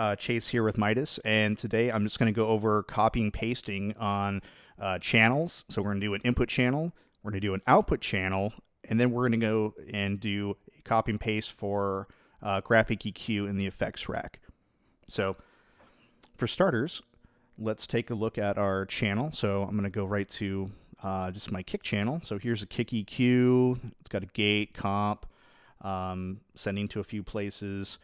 uh, Chase here with Midas, and today I'm just going to go over copying pasting on uh, channels. So we're going to do an input channel, we're going to do an output channel, and then we're going to go and do a copy and paste for uh, graphic EQ in the effects rack. So for starters, let's take a look at our channel. So I'm going to go right to uh, just my kick channel. So here's a kick EQ. It's got a gate, comp, um, sending to a few places.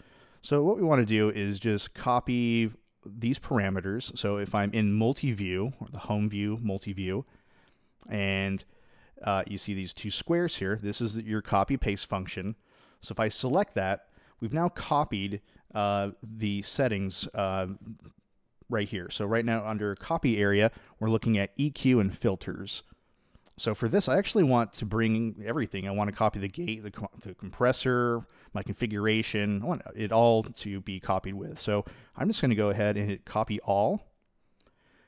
So what we want to do is just copy these parameters. So if I'm in multi-view or the home view, multi-view, and uh, you see these two squares here, this is your copy paste function. So if I select that, we've now copied uh, the settings uh, right here. So right now under copy area, we're looking at EQ and filters. So for this, I actually want to bring everything. I want to copy the gate, the, the compressor, my configuration. I want it all to be copied with. So I'm just going to go ahead and hit copy all.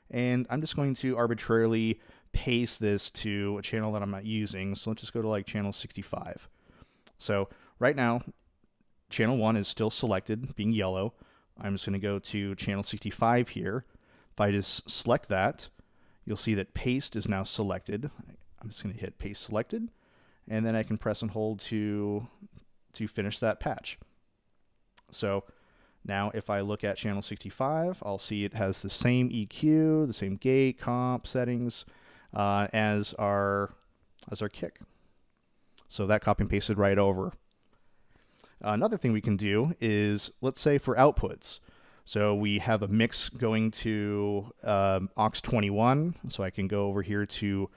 And I'm just going to arbitrarily paste this to a channel that I'm not using. So let's just go to like channel 65. So right now, channel 1 is still selected, being yellow. I'm just going to go to channel 65 here. If I just select that, you'll see that paste is now selected. I'm just going to hit paste selected, and then I can press and hold to, to finish that patch. So now if I look at channel 65, I'll see it has the same EQ, the same gate, comp settings uh, as, our, as our kick. So that copy and pasted right over. Another thing we can do is, let's say for outputs, so we have a mix going to um, aux21. So I can go over here to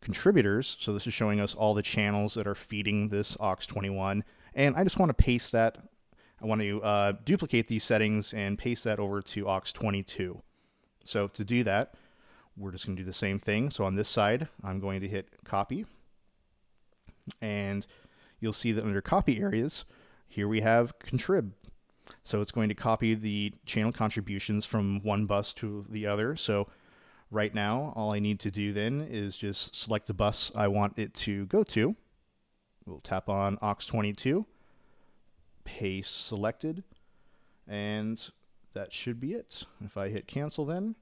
contributors. So this is showing us all the channels that are feeding this aux21. And I just want to paste that. I want to uh, duplicate these settings and paste that over to aux22. So to do that, we're just going to do the same thing. So on this side, I'm going to hit copy. And you'll see that under copy areas, here we have contrib. So it's going to copy the channel contributions from one bus to the other. So right now, all I need to do then is just select the bus I want it to go to. We'll tap on aux22, paste selected, and that should be it. If I hit cancel then,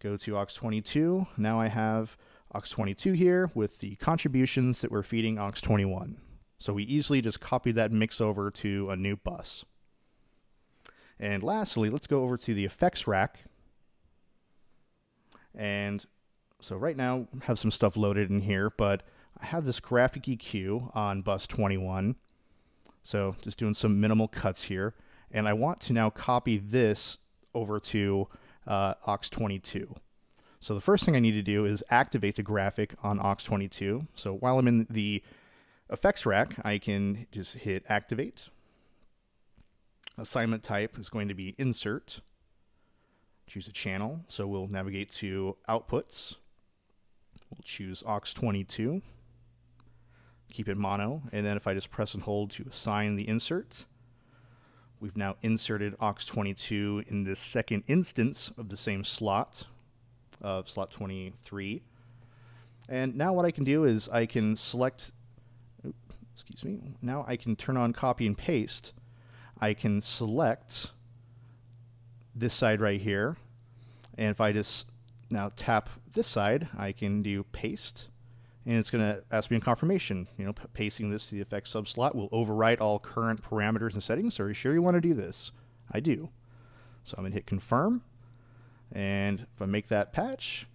go to aux22, now I have aux22 here with the contributions that we're feeding aux21. So we easily just copy that mix over to a new bus. And lastly, let's go over to the effects rack. And so right now have some stuff loaded in here, but I have this graphic EQ on bus 21. So just doing some minimal cuts here. And I want to now copy this over to uh, aux22. So the first thing I need to do is activate the graphic on aux22. So while I'm in the effects rack, I can just hit activate assignment type is going to be insert. Choose a channel. So we'll navigate to outputs. We'll choose aux22. Keep it mono. And then if I just press and hold to assign the insert, we've now inserted aux22 in the second instance of the same slot of slot 23. And now what I can do is I can select, excuse me, now I can turn on copy and paste I can select this side right here. And if I just now tap this side, I can do paste. And it's going to ask me in confirmation, you know, pasting this to the effects subslot will overwrite all current parameters and settings. Are you sure you want to do this? I do. So I'm going to hit confirm. And if I make that patch,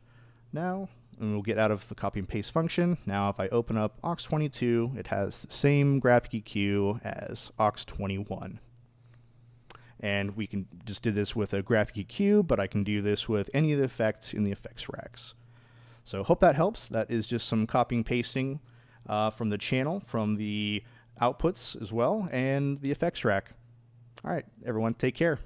now and we'll get out of the copy and paste function. Now if I open up aux22, it has the same graphic EQ as aux21 and we can just do this with a graphic EQ, but I can do this with any of the effects in the effects racks. So hope that helps. That is just some copying pasting uh, from the channel, from the outputs as well, and the effects rack. All right, everyone, take care.